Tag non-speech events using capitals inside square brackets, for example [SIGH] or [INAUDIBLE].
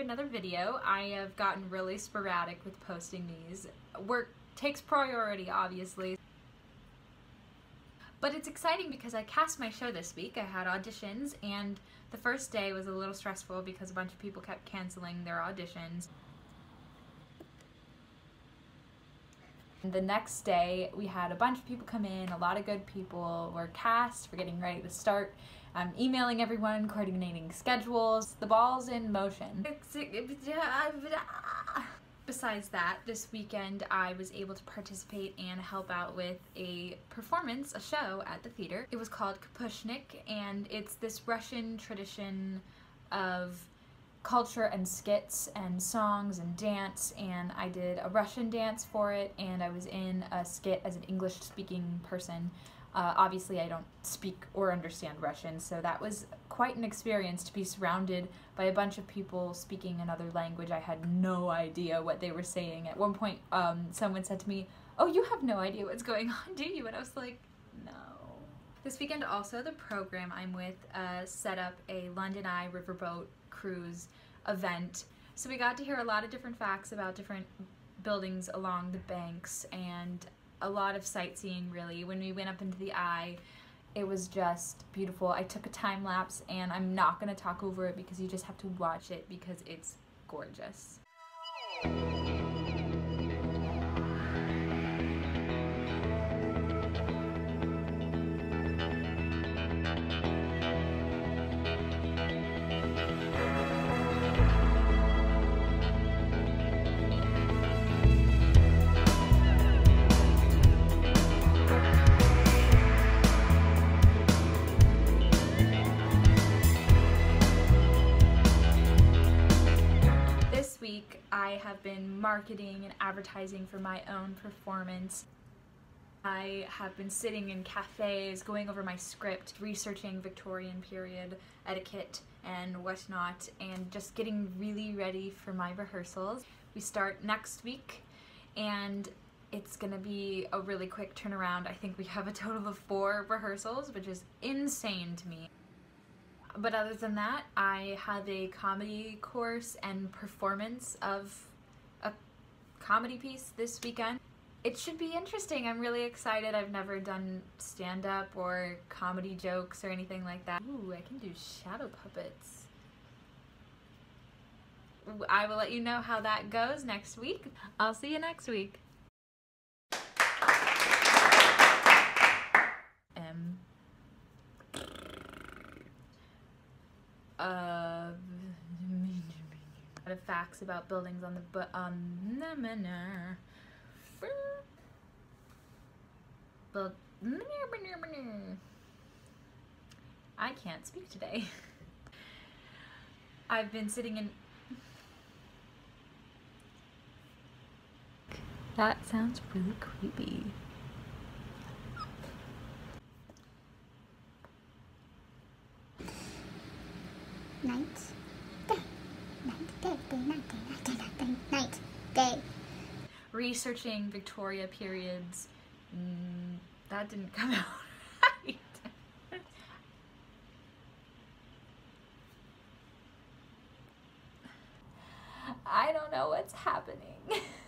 another video. I have gotten really sporadic with posting these. Work takes priority, obviously. But it's exciting because I cast my show this week. I had auditions, and the first day was a little stressful because a bunch of people kept canceling their auditions. The next day, we had a bunch of people come in, a lot of good people were cast, we're getting ready to start. I'm emailing everyone, coordinating schedules, the ball's in motion. Ah. Besides that, this weekend I was able to participate and help out with a performance, a show at the theater. It was called Kapustnik, and it's this Russian tradition of culture and skits and songs and dance and I did a Russian dance for it and I was in a skit as an English speaking person. Uh, obviously I don't speak or understand Russian so that was quite an experience to be surrounded by a bunch of people speaking another language. I had no idea what they were saying. At one point um, someone said to me, oh you have no idea what's going on do you? And I was like no. This weekend also the program I'm with uh, set up a London Eye riverboat cruise event. So we got to hear a lot of different facts about different buildings along the banks and a lot of sightseeing really. When we went up into the eye, it was just beautiful. I took a time lapse and I'm not going to talk over it because you just have to watch it because it's gorgeous. I have been marketing and advertising for my own performance. I have been sitting in cafes, going over my script, researching Victorian period etiquette and whatnot, and just getting really ready for my rehearsals. We start next week, and it's gonna be a really quick turnaround. I think we have a total of four rehearsals, which is insane to me but other than that, I have a comedy course and performance of a comedy piece this weekend. It should be interesting. I'm really excited. I've never done stand-up or comedy jokes or anything like that. Ooh, I can do shadow puppets. I will let you know how that goes next week. I'll see you next week. Uh, of facts about buildings on the but um build I can't speak today. [LAUGHS] I've been sitting in That sounds really creepy. Night, day, night, day, day, night, day, night, day, night, day, night, day. Researching Victoria periods, mm, that didn't come [LAUGHS] out. [LAUGHS] I don't know what's happening. [LAUGHS]